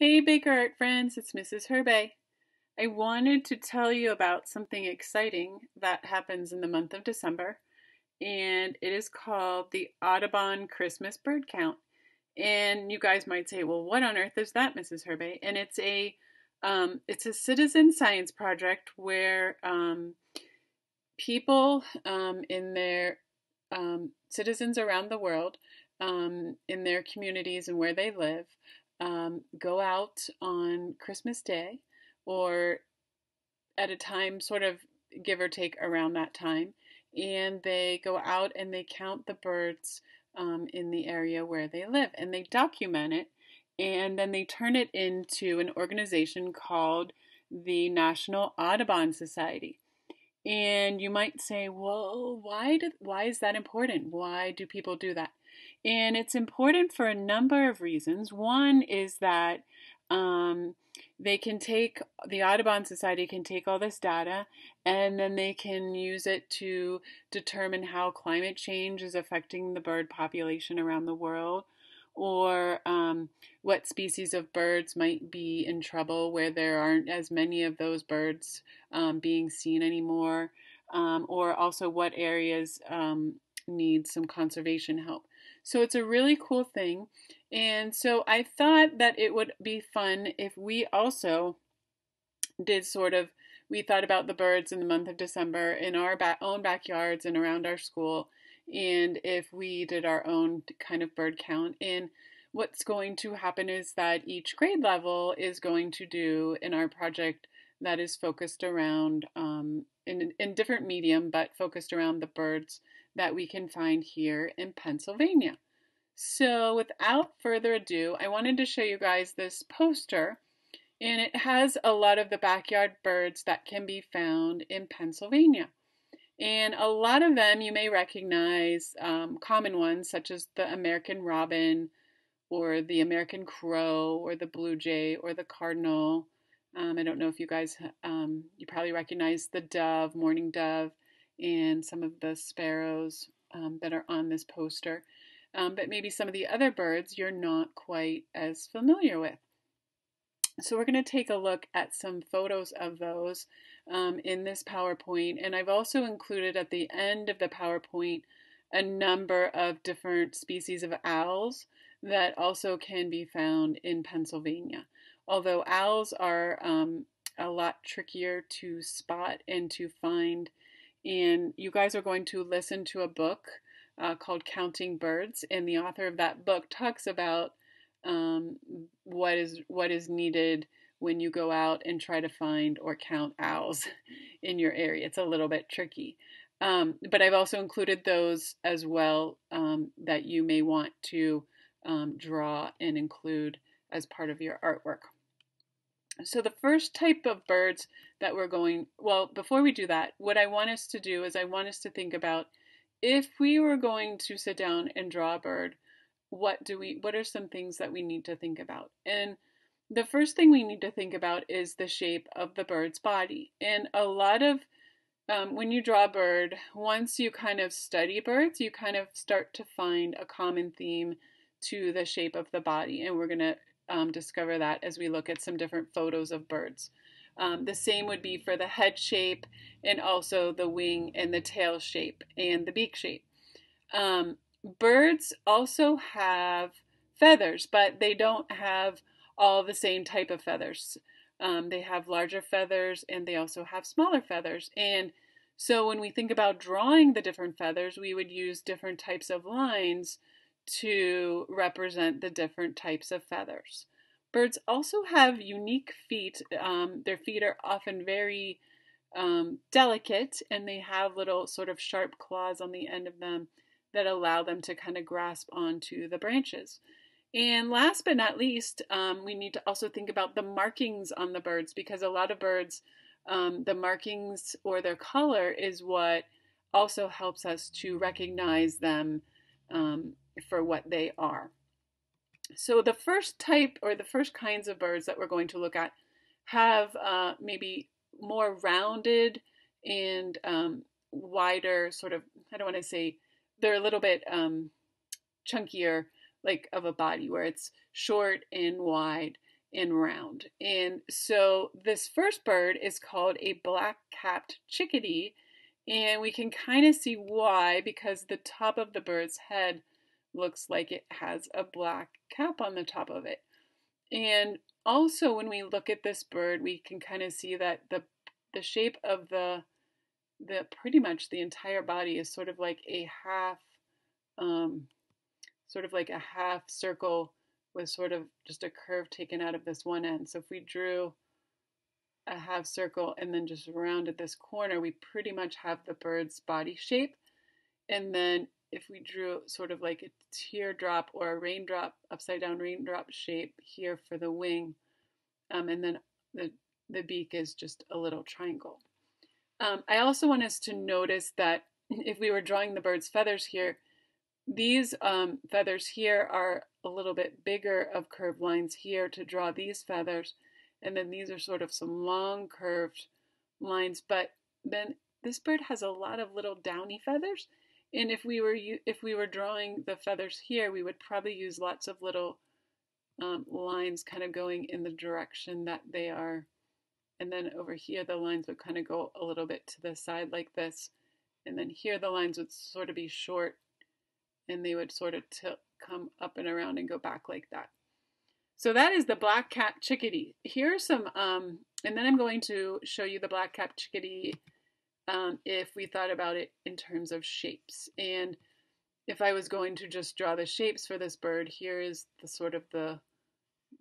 Hey, Baker Art friends, it's Mrs. Herbay. I wanted to tell you about something exciting that happens in the month of December, and it is called the Audubon Christmas Bird Count. And you guys might say, "Well, what on earth is that, Mrs. Herbay?" And it's a um, it's a citizen science project where um, people um, in their um, citizens around the world um, in their communities and where they live um, go out on Christmas Day or at a time, sort of give or take around that time, and they go out and they count the birds um, in the area where they live and they document it and then they turn it into an organization called the National Audubon Society. And you might say, well, why did why is that important? Why do people do that? And it's important for a number of reasons. One is that um, they can take the Audubon Society can take all this data and then they can use it to determine how climate change is affecting the bird population around the world or um, what species of birds might be in trouble where there aren't as many of those birds um, being seen anymore, um, or also what areas um, need some conservation help. So it's a really cool thing. And so I thought that it would be fun if we also did sort of, we thought about the birds in the month of December in our ba- own backyards and around our school. And if we did our own kind of bird count. And what's going to happen is that each grade level is going to do in our project that is focused around um, in, in different medium, but focused around the birds that we can find here in Pennsylvania. So without further ado, I wanted to show you guys this poster and it has a lot of the backyard birds that can be found in Pennsylvania. And a lot of them you may recognize um, common ones such as the American robin or the American crow or the blue jay or the cardinal. Um, I don't know if you guys, um, you probably recognize the dove, mourning dove, and some of the sparrows um, that are on this poster. Um, but maybe some of the other birds you're not quite as familiar with. So we're going to take a look at some photos of those um, in this PowerPoint. And I've also included at the end of the PowerPoint a number of different species of owls that also can be found in Pennsylvania. Although owls are um, a lot trickier to spot and to find and you guys are going to listen to a book uh, called Counting Birds, and the author of that book talks about um, what is what is needed when you go out and try to find or count owls in your area. It's a little bit tricky. Um, but I've also included those as well um, that you may want to um, draw and include as part of your artwork. So the first type of birds that we're going, well, before we do that, what I want us to do is I want us to think about if we were going to sit down and draw a bird, what do we, what are some things that we need to think about? And the first thing we need to think about is the shape of the bird's body. And a lot of, um, when you draw a bird, once you kind of study birds, you kind of start to find a common theme to the shape of the body. And we're going to um, discover that as we look at some different photos of birds. Um, the same would be for the head shape and also the wing and the tail shape and the beak shape. Um, birds also have feathers, but they don't have all the same type of feathers. Um, they have larger feathers and they also have smaller feathers. And so when we think about drawing the different feathers, we would use different types of lines to represent the different types of feathers. Birds also have unique feet. Um, their feet are often very um, delicate and they have little sort of sharp claws on the end of them that allow them to kind of grasp onto the branches. And last but not least, um, we need to also think about the markings on the birds because a lot of birds, um, the markings or their color is what also helps us to recognize them um, for what they are. So the first type or the first kinds of birds that we're going to look at have uh, maybe more rounded and um, wider sort of, I don't want to say, they're a little bit um, chunkier like of a body where it's short and wide and round. And so this first bird is called a black-capped chickadee, and we can kind of see why because the top of the bird's head looks like it has a black cap on the top of it. And also when we look at this bird, we can kind of see that the the shape of the the pretty much the entire body is sort of like a half um, sort of like a half circle with sort of just a curve taken out of this one end. So if we drew a half circle and then just rounded this corner, we pretty much have the bird's body shape. And then if we drew sort of like a teardrop or a raindrop, upside down raindrop shape here for the wing, um, and then the, the beak is just a little triangle. Um, I also want us to notice that if we were drawing the bird's feathers here, these um, feathers here are a little bit bigger of curved lines here to draw these feathers. And then these are sort of some long curved lines. But then this bird has a lot of little downy feathers. And if we were if we were drawing the feathers here, we would probably use lots of little um, lines kind of going in the direction that they are. And then over here, the lines would kind of go a little bit to the side like this. And then here, the lines would sort of be short and they would sort of tilt, come up and around and go back like that. So that is the black-capped chickadee. Here are some, um, and then I'm going to show you the black-capped chickadee um, if we thought about it in terms of shapes. And if I was going to just draw the shapes for this bird, here is the sort of the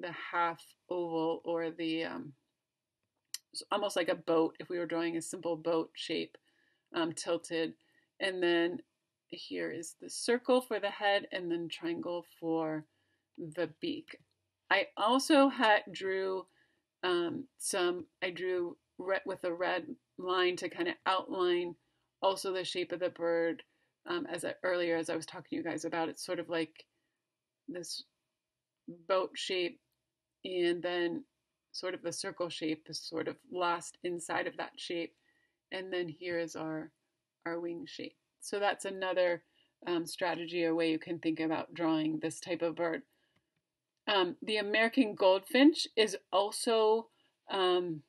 the half oval or the um, almost like a boat if we were drawing a simple boat shape um, tilted. And then here is the circle for the head and then triangle for the beak. I also had drew um, some, I drew red, with a red line to kind of outline also the shape of the bird. Um, as I, earlier, as I was talking to you guys about, it's sort of like this boat shape and then sort of the circle shape is sort of lost inside of that shape. And then here is our, our wing shape. So that's another um, strategy or way you can think about drawing this type of bird. Um, the American goldfinch is also um,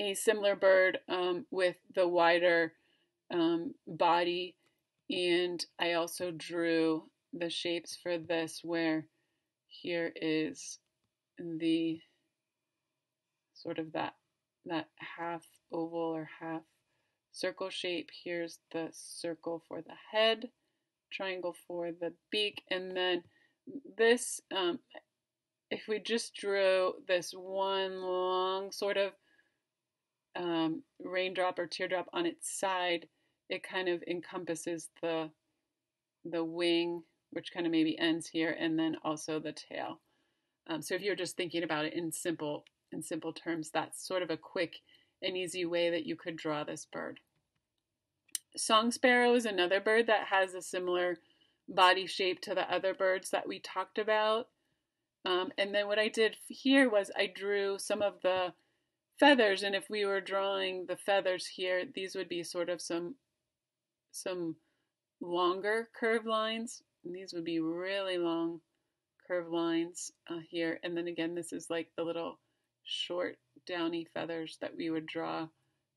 a similar bird um, with the wider um, body. And I also drew the shapes for this where here is the sort of that that half oval or half circle shape. Here's the circle for the head, triangle for the beak, and then this, um, if we just drew this one long sort of um, raindrop or teardrop on its side, it kind of encompasses the the wing, which kind of maybe ends here, and then also the tail. Um, so if you're just thinking about it in simple in simple terms, that's sort of a quick and easy way that you could draw this bird. Song sparrow is another bird that has a similar body shape to the other birds that we talked about. Um, and then what I did here was I drew some of the feathers, and if we were drawing the feathers here, these would be sort of some some longer curved lines. And these would be really long curved lines uh, here. And then again, this is like the little short downy feathers that we would draw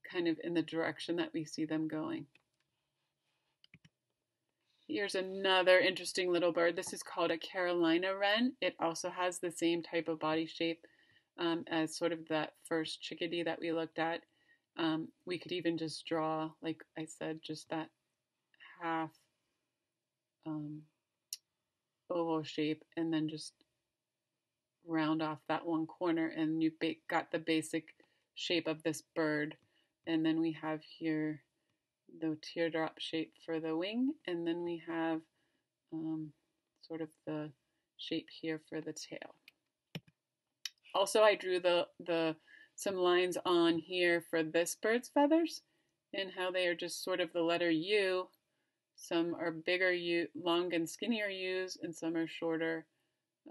kind of in the direction that we see them going. Here's another interesting little bird. This is called a Carolina wren. It also has the same type of body shape um, as sort of that first chickadee that we looked at. Um, we could even just draw, like I said, just that half um, oval shape and then just round off that one corner and you've got the basic shape of this bird. And then we have here the teardrop shape for the wing, and then we have um, sort of the shape here for the tail. Also, I drew the, the some lines on here for this bird's feathers and how they are just sort of the letter U. Some are bigger U, long and skinnier U's, and some are shorter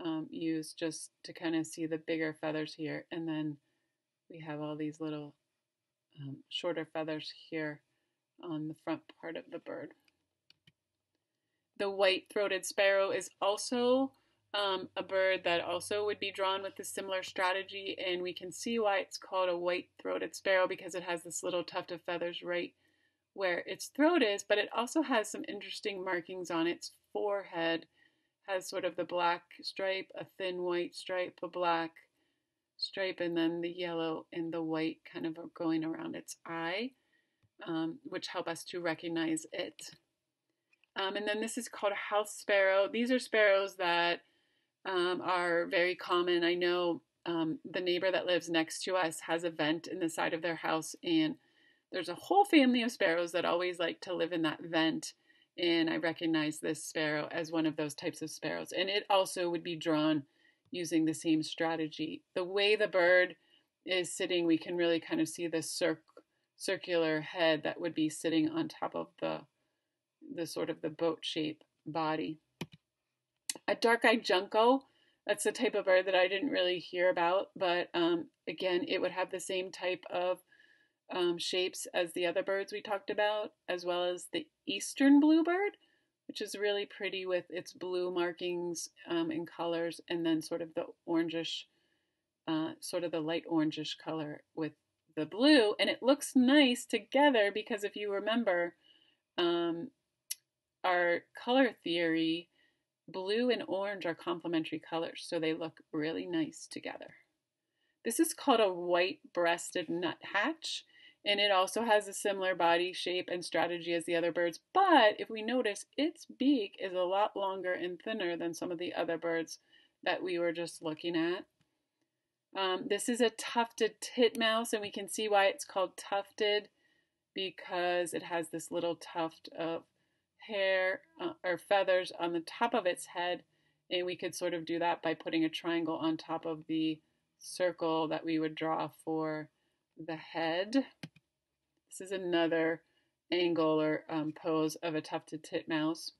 um, U's just to kind of see the bigger feathers here. And then we have all these little um, shorter feathers here on the front part of the bird. The white-throated sparrow is also um, a bird that also would be drawn with a similar strategy, and we can see why it's called a white-throated sparrow because it has this little tuft of feathers right where its throat is, but it also has some interesting markings on its forehead. Has sort of the black stripe, a thin white stripe, a black stripe, and then the yellow and the white kind of going around its eye, um, which help us to recognize it. Um, and then this is called a house sparrow. These are sparrows that um, are very common. I know um, the neighbor that lives next to us has a vent in the side of their house, and there's a whole family of sparrows that always like to live in that vent. And I recognize this sparrow as one of those types of sparrows. And it also would be drawn using the same strategy. The way the bird is sitting, we can really kind of see the cir- circular head that would be sitting on top of the the sort of the boat shape body. A dark-eyed junco, that's the type of bird that I didn't really hear about, but um, again, it would have the same type of um, shapes as the other birds we talked about, as well as the eastern bluebird, which is really pretty with its blue markings um, and colors, and then sort of the orangish, uh, sort of the light orangish color with the blue. And it looks nice together because if you remember um, our color theory, Blue and orange are complementary colors, so they look really nice together. This is called a white-breasted nuthatch, and it also has a similar body shape and strategy as the other birds, but if we notice, its beak is a lot longer and thinner than some of the other birds that we were just looking at. Um, this is a tufted titmouse, and we can see why it's called tufted because it has this little tuft of hair uh, or feathers on the top of its head. And we could sort of do that by putting a triangle on top of the circle that we would draw for the head. This is another angle or um, pose of a tufted titmouse.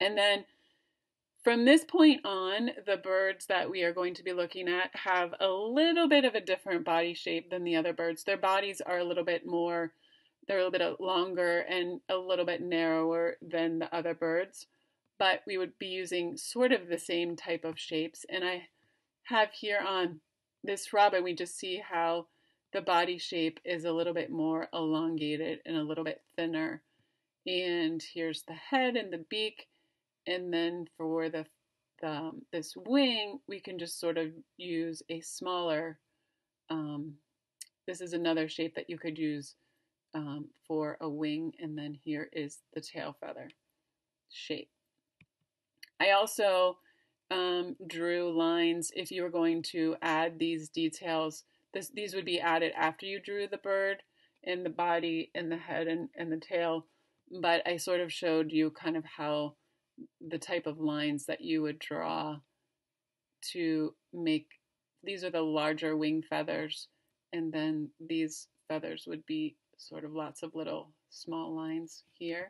And then from this point on, the birds that we are going to be looking at have a little bit of a different body shape than the other birds. Their bodies are a little bit more they're a little bit longer and a little bit narrower than the other birds, but we would be using sort of the same type of shapes. And I have here on this robin, we just see how the body shape is a little bit more elongated and a little bit thinner. And here's the head and the beak. And then for the, the um, this wing, we can just sort of use a smaller, um, this is another shape that you could use um, for a wing, and then here is the tail feather shape. I also um, drew lines if you were going to add these details. This, these would be added after you drew the bird and the body and the head and, and the tail, but I sort of showed you kind of how the type of lines that you would draw to make these are the larger wing feathers and then these feathers would be sort of lots of little small lines here.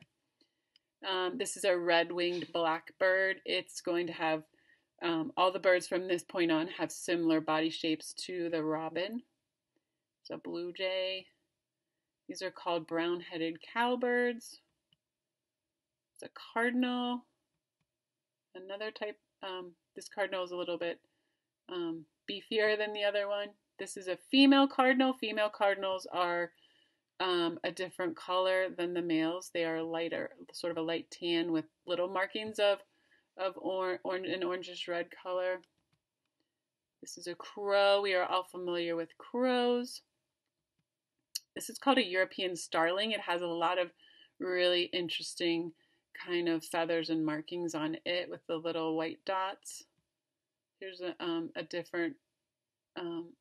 Um, this is a red-winged blackbird. It's going to have, um, all the birds from this point on have similar body shapes to the robin. It's a blue jay. These are called brown-headed cowbirds. It's a cardinal. Another type, um, this cardinal is a little bit um, beefier than the other one. This is a female cardinal. Female cardinals are um, a different color than the males. They are lighter, sort of a light tan with little markings of of or, or an orangish red color. This is a crow. We are all familiar with crows. This is called a European starling. It has a lot of really interesting kind of feathers and markings on it with the little white dots. Here's a, um, a different, um,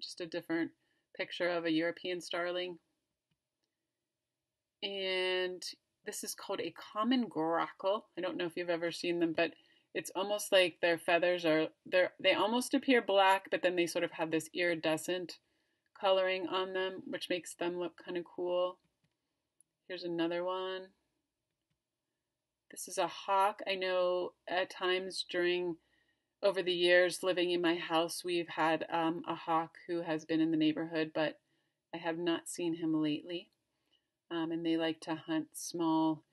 just a different picture of a European starling and this is called a common grackle. I don't know if you've ever seen them, but it's almost like their feathers are they they almost appear black, but then they sort of have this iridescent coloring on them, which makes them look kind of cool. Here's another one. This is a hawk. I know at times during over the years living in my house, we've had um, a hawk who has been in the neighborhood, but I have not seen him lately um, and they like to hunt small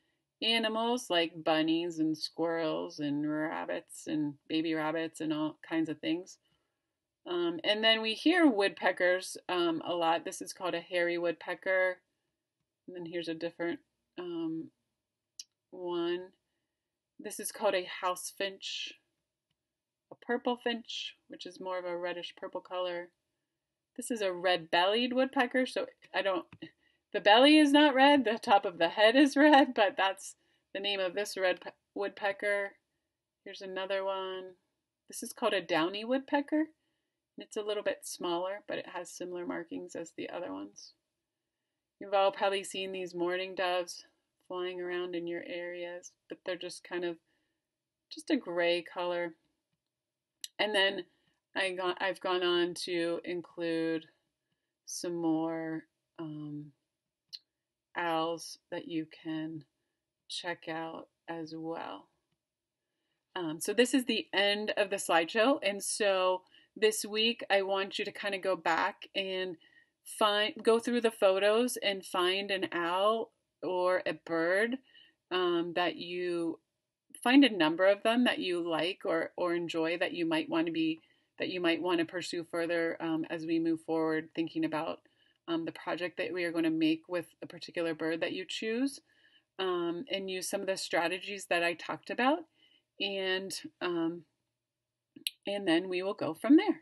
animals like bunnies and squirrels and rabbits and baby rabbits and all kinds of things. Um, and then we hear woodpeckers um, a lot. This is called a hairy woodpecker. And then here's a different um, one. This is called a house finch, a purple finch, which is more of a reddish purple color. This is a red-bellied woodpecker, so I don't, the belly is not red, the top of the head is red, but that's the name of this red woodpecker. Here's another one. This is called a downy woodpecker. It's a little bit smaller, but it has similar markings as the other ones. You've all probably seen these mourning doves flying around in your areas, but they're just kind of just a gray color. And then I got, I've gone on to include some more um, owls that you can check out as well. Um, so this is the end of the slideshow, and so this week I want you to kind of go back and find go through the photos and find an owl or a bird um, that you find a number of them that you like or or enjoy that you might want to be that you might want to pursue further um, as we move forward thinking about um, the project that we are going to make with a particular bird that you choose um, and use some of the strategies that I talked about and um, and then we will go from there.